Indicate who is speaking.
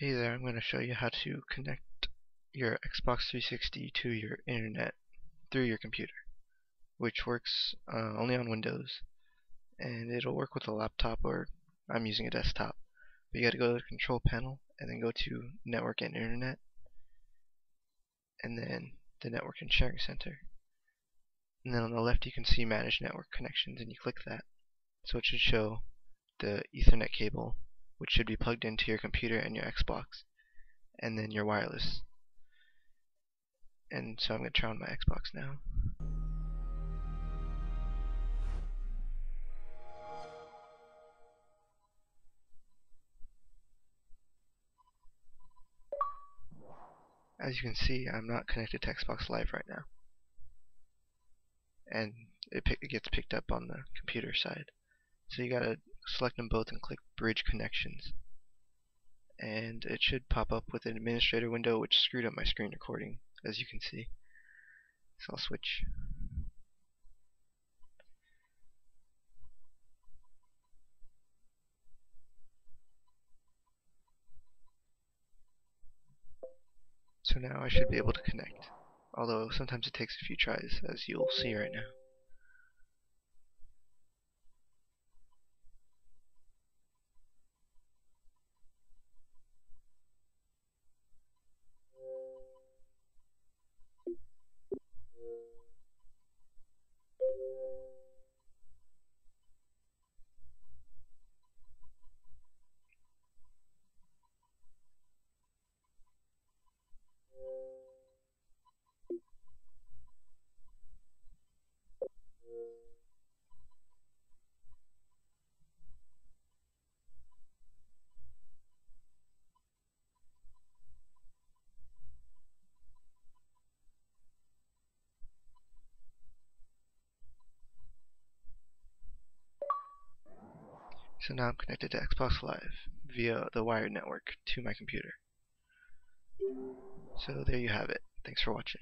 Speaker 1: Hey there, I'm going to show you how to connect your Xbox 360 to your internet through your computer, which works uh, only on Windows, and it'll work with a laptop or I'm using a desktop. But you got to go to the control panel and then go to network and internet, and then the network and sharing center. And then on the left you can see manage network connections and you click that. So it should show the Ethernet cable which should be plugged into your computer and your Xbox, and then your wireless. And so I'm going to turn on my Xbox now. As you can see, I'm not connected to Xbox Live right now. And it, it gets picked up on the computer side. So you gotta select them both and click Bridge Connections. And it should pop up with an administrator window which screwed up my screen recording, as you can see. So I'll switch. So now I should be able to connect, although sometimes it takes a few tries, as you'll see right now. So now I'm connected to Xbox Live via the wired network to my computer. So there you have it. Thanks for watching.